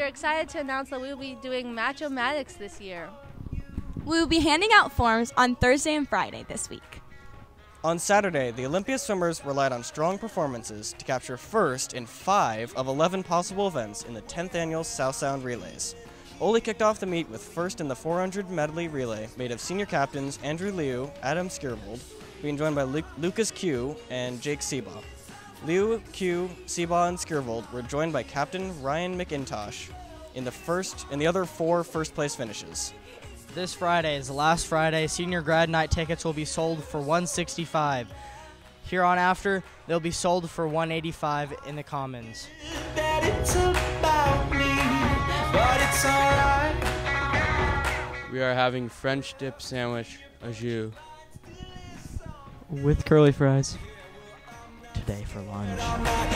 excited to announce that we will be doing Match-O-Matics this year. We will be handing out forms on Thursday and Friday this week. On Saturday, the Olympia swimmers relied on strong performances to capture first in five of 11 possible events in the 10th annual South Sound Relays. Oly kicked off the meet with first in the 400 medley relay, made of senior captains Andrew Liu, Adam Skirbold, being joined by Lu- Lucas Q and Jake Seabaugh. Liu, Q, Seabaugh, and Skirvold were joined by Captain Ryan McIntosh in the first in the other four first place finishes. This Friday is the last Friday. Senior grad night tickets will be sold for 165. Here on after, they'll be sold for 185 in the Commons. that it's about me, but it's alright. We are having French dip sandwich au jus. With curly fries. Today for lunch. Yeah,